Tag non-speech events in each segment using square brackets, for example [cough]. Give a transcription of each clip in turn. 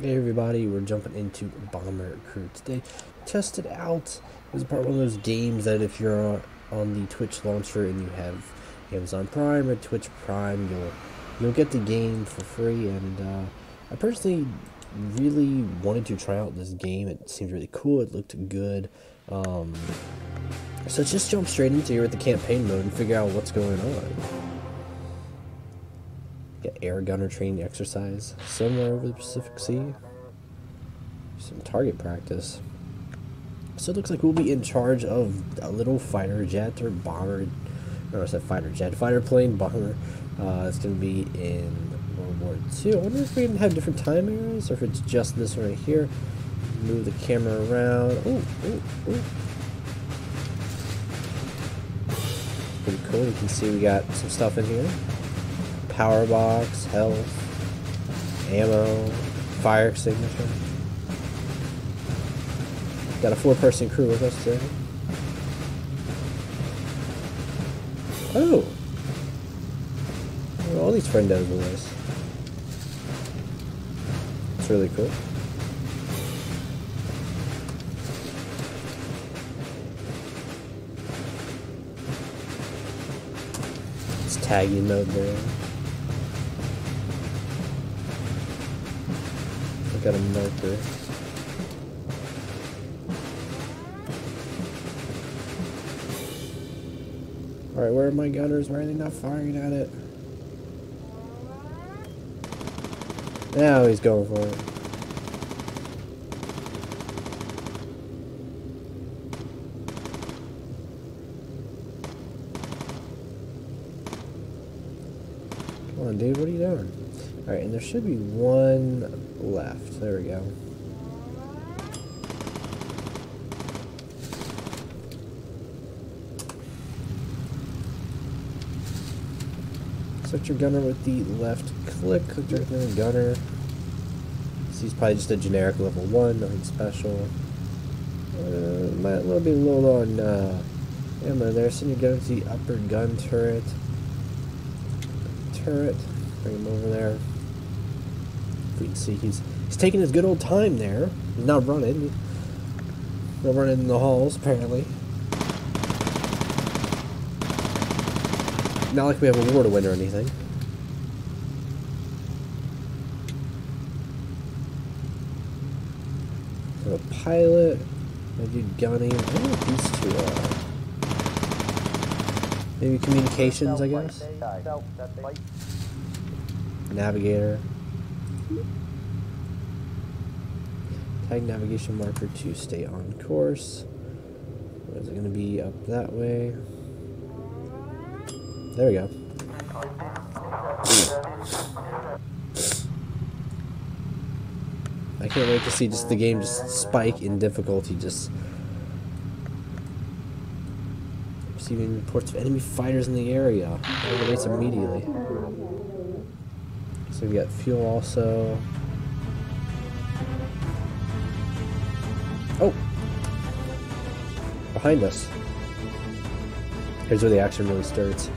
Hey everybody, we're jumping into Bomber Crew today. Test it out. It was part of one of those games that if you're on the Twitch launcher and you have Amazon Prime or Twitch Prime, you'll you'll get the game for free. And uh, I personally really wanted to try out this game. It seemed really cool. It looked good. Um, so just jump straight into here with the campaign mode and figure out what's going on. Get air gunner training exercise somewhere over the Pacific Sea. Some target practice. So it looks like we'll be in charge of a little fighter jet or bomber. No, I said fighter jet, fighter plane, bomber. Uh, it's going to be in World War II. I wonder if we have different time eras or if it's just this right here. Move the camera around. Ooh, ooh, ooh. Pretty cool. You can see we got some stuff in here power box, health, ammo, fire extinguisher. Got a four-person crew with us today. Oh! all these friendos with us. It's really cool. It's tagging mode there. Got a marker. Alright, where are my gunners? Why are they not firing at it? Now he's going for it. Come on, dude, what are you doing? Alright, and there should be one left. There we go. Set your gunner with the left click. Click the gunner. This is probably just a generic level 1, nothing special. Uh, might a little bit low on uh, ammo there. Send your gun to the upper gun turret. Turret. Bring him over there we can see he's he's taking his good old time there. He's not running. Not running in the halls, apparently. Not like we have a war to win or anything. A pilot, a dude gunning. I don't know these two are. Maybe communications, I guess. Navigator. Tag navigation marker to stay on course. Is it going to be? Up that way. There we go. I can't wait to see just the game just spike in difficulty, just receiving reports of enemy fighters in the area. Elevates immediately. So we got fuel also. Oh! Behind us. Here's where the action really starts.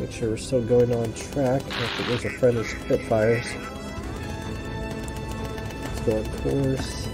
Make sure we're still going on track. There's a friendly Spitfires. Let's go on course.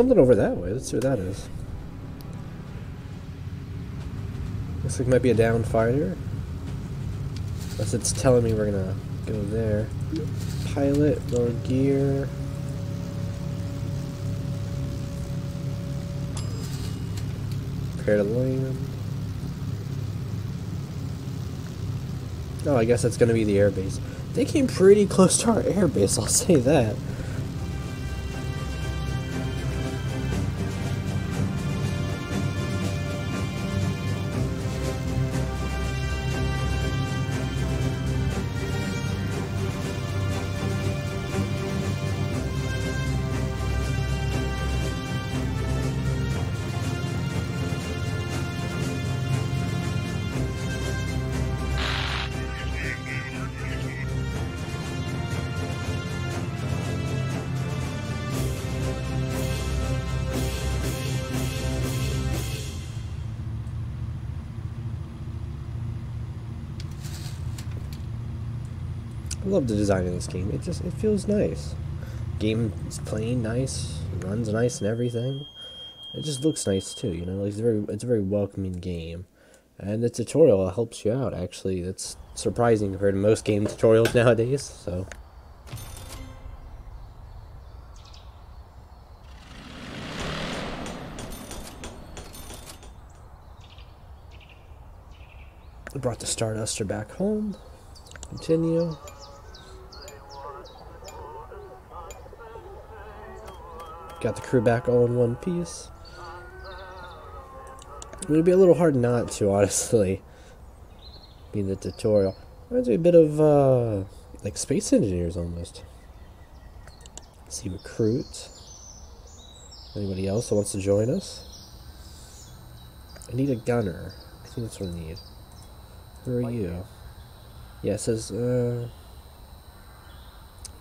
Something over that way. Let's see what that is. Looks like it might be a down fighter. Unless it's telling me we're gonna go there. Pilot, lower gear. Prepare to land. Oh, I guess that's gonna be the airbase. They came pretty close to our airbase, I'll say that. I love the design of this game. It just it feels nice. Game is playing nice, runs nice and everything. It just looks nice too, you know. Like it's a very it's a very welcoming game, and the tutorial helps you out. Actually, that's surprising compared to most game tutorials [laughs] nowadays. So. I brought the Starduster back home. Continue. Got the crew back all in one piece. It would be a little hard not to, honestly. [laughs] Being the tutorial. Reminds me a bit of, uh, like Space Engineers almost. Let's see, recruit. Anybody else that wants to join us? I need a gunner. I think that's what I need. Who are you? Yeah, it says, uh,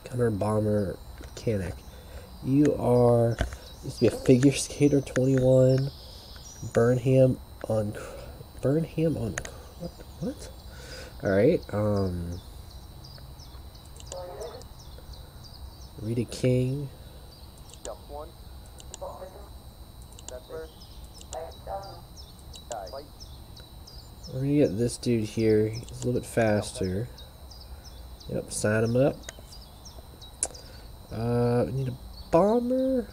gunner, bomber, mechanic. You are used to be a figure skater 21. Burnham on Burnham on what? What? All right. Um. Rita King. We're gonna get this dude here. He's a little bit faster. Yep, sign him up. Uh, we need a bomber?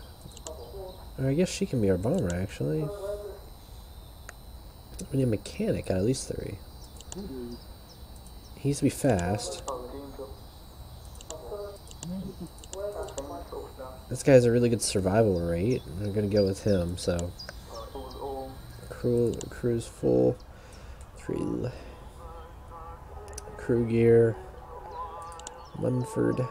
Or I guess she can be our bomber, actually. We need a mechanic at least three. He needs to be fast. This guy has a really good survival rate. I'm gonna go with him, so. Crew, crew's full. Three. Crew gear. Munford.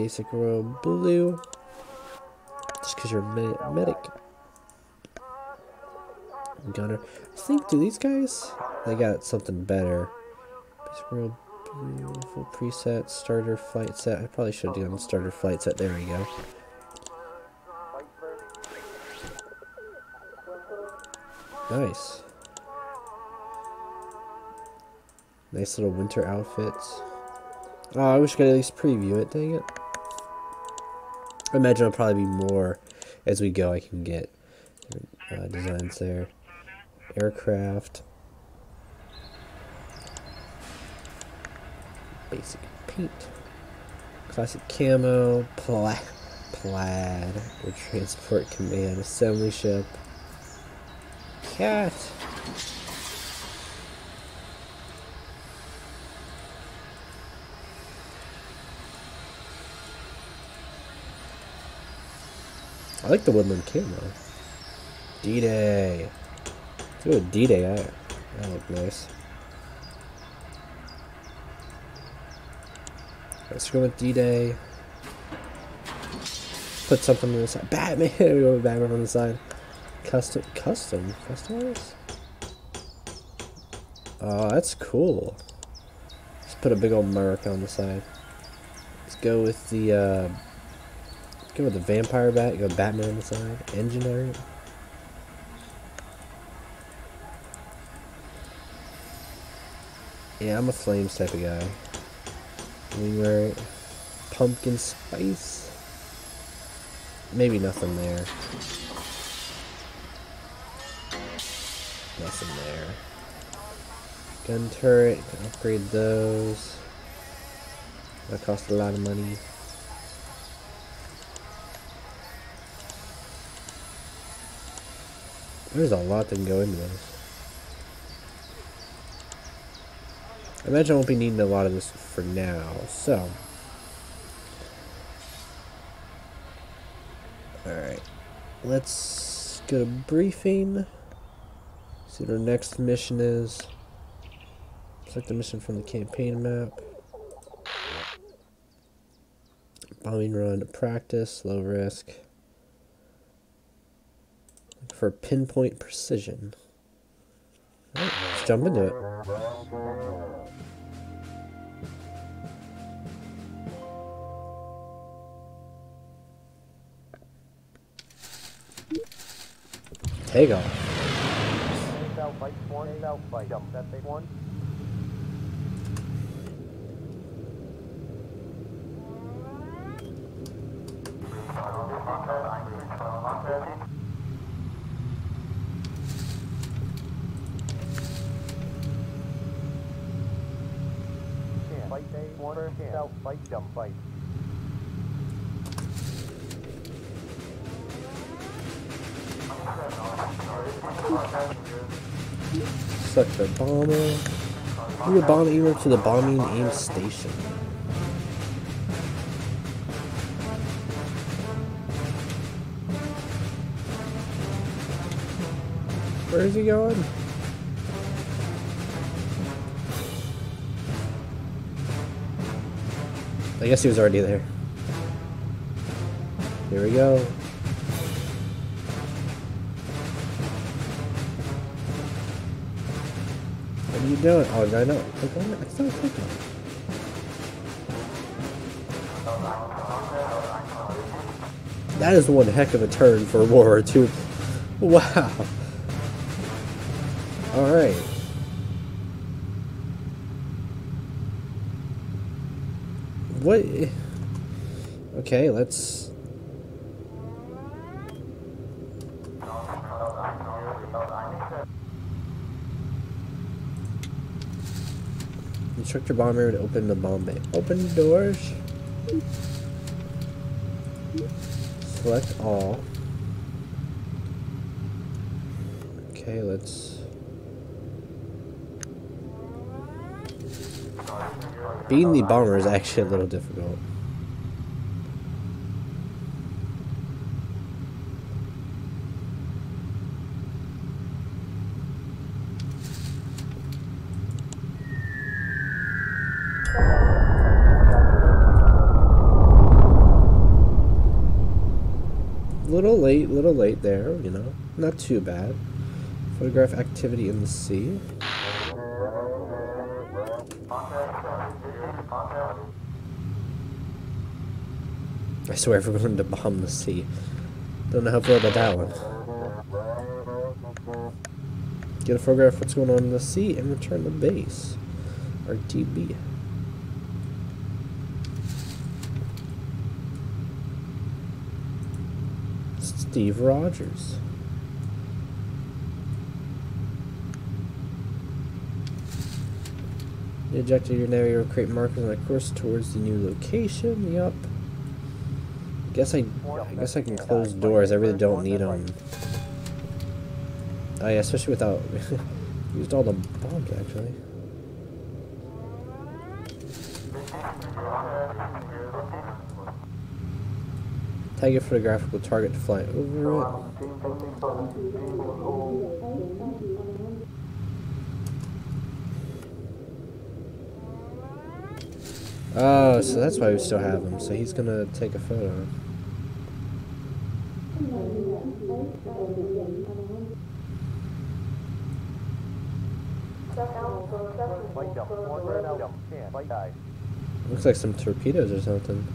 Basic robe blue. Just because you're a medic. Gunner. I think, do these guys? They got something better. Basic robe blue. Full preset. Starter flight set. I probably should have done starter flight set. There we go. Nice. Nice little winter outfits. Oh, I wish I could at least preview it, dang it. I imagine I'll probably be more as we go. I can get uh, designs there. Aircraft. Basic paint. Classic camo. Pla plaid. Or transport command. Assembly ship. Cat. I like the woodland camo. D-Day. Let's go D-Day. That look nice. Let's go with D-Day. Put something on the side. Batman! [laughs] we go with Batman on the side. Custom. Custom? Customize? Oh, that's cool. Let's put a big old mark on the side. Let's go with the, uh, Go with the vampire bat, go Batman on the side. Engineer. Yeah, I'm a flames type of guy. Wing Pumpkin spice. Maybe nothing there. Nothing there. Gun turret, upgrade those. That cost a lot of money. There's a lot that can go into this. I imagine I won't be needing a lot of this for now, so. Alright. Let's go to briefing. See what our next mission is. Select the mission from the campaign map. Bombing run to practice, low risk. For pinpoint precision. Right, let's jump into it. Take off. Fight day, water, self, fight, jump, fight. Select the bomber. Move the bomb aimer to the bombing aim station. Where is he going? I guess he was already there. Here we go. What are you doing? Oh, I know. I on. That is one heck of a turn for World War II. Wow. Alright. What? Okay, let's. Instruct your bomber to open the bomb bay. Open doors. Select all. Okay, let's. Being the bomber is actually a little difficult. Little late, little late there, you know. Not too bad. Photograph activity in the sea. I swear we're going to bomb the sea. Don't know how feel about that one. Get a photograph of what's going on in the sea and return to base. RTB. Steve Rogers. The ejected your navigator will create markers on the course towards the new location. Yup. Guess I, I guess I can close doors. I really don't need them. Oh yeah, especially without [laughs] used all the bombs actually. Tag a photographical target to fly over it. Oh, so that's why we still have him. So he's gonna take a photo. Looks like some torpedoes or something.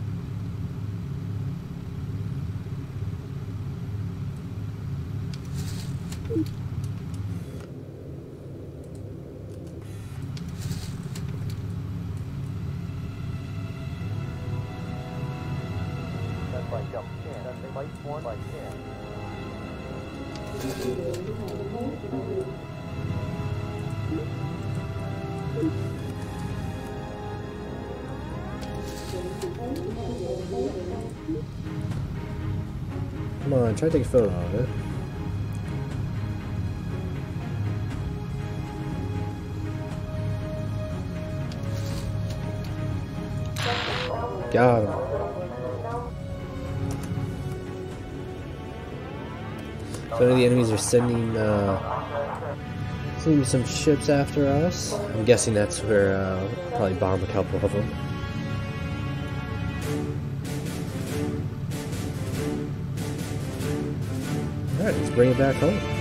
Come on, try to take a photo of it. Got him. So the enemies are sending uh, sending some ships after us. I'm guessing that's where uh, probably bomb a couple of them. All right, let's bring it back home.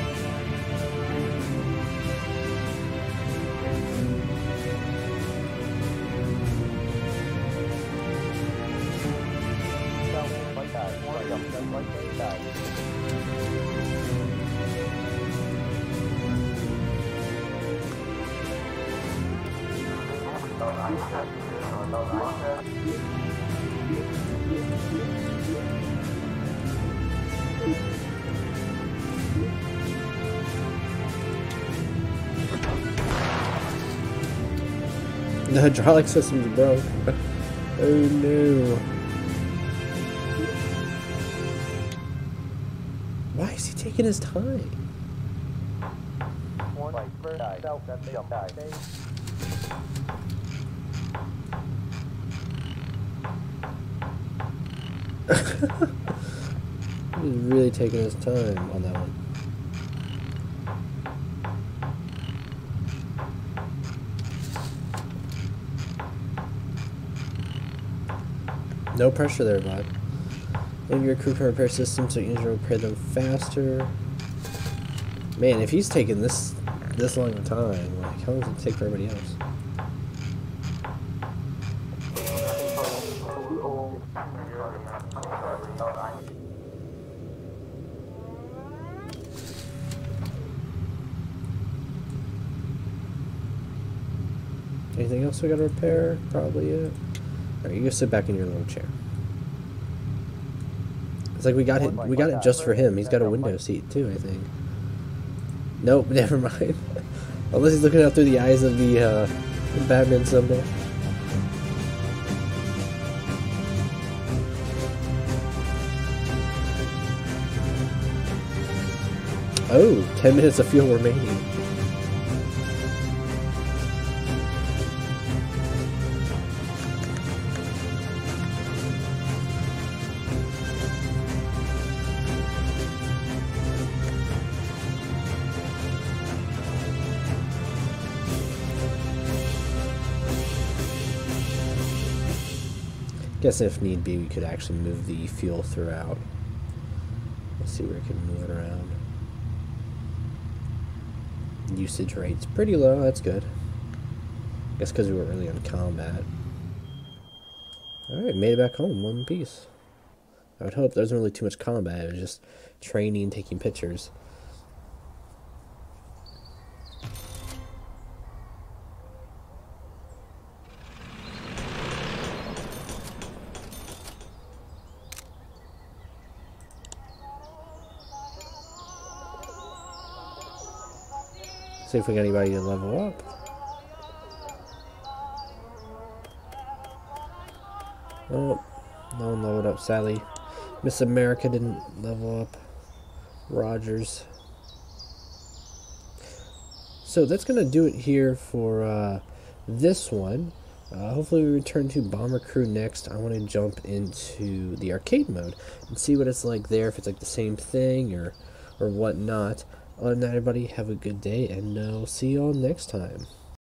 The hydraulic system's broke. [laughs] oh no. Why is he taking his time? One fight first day. Self that jump day. He's really taking his time on that one. No pressure there, bud. Maybe your crew can repair systems so you can repair them faster. Man, if he's taking this this long a time, like how long does it take for everybody else? Anything else we gotta repair? Probably it. You go sit back in your little chair. It's like we got it we got it just for him. He's got a window seat too, I think. Nope, [laughs] never mind. Unless he's looking out through the eyes of the uh Batman symbol. Oh, 10 minutes of fuel remaining. Guess if need be, we could actually move the fuel throughout. Let's see where we can move it around. Usage rate's pretty low, that's good. I Guess because we weren't really on combat. Alright, made it back home, one piece. I would hope there wasn't really too much combat, it was just training, taking pictures. See if we got anybody to level up. Oh, no one leveled up, sadly. Miss America didn't level up. Rogers. So that's going to do it here for uh, this one. Uh, hopefully we return to Bomber Crew next. I want to jump into the arcade mode and see what it's like there, if it's like the same thing or, or whatnot. Other than that, everybody, have a good day, and we'll see you all next time.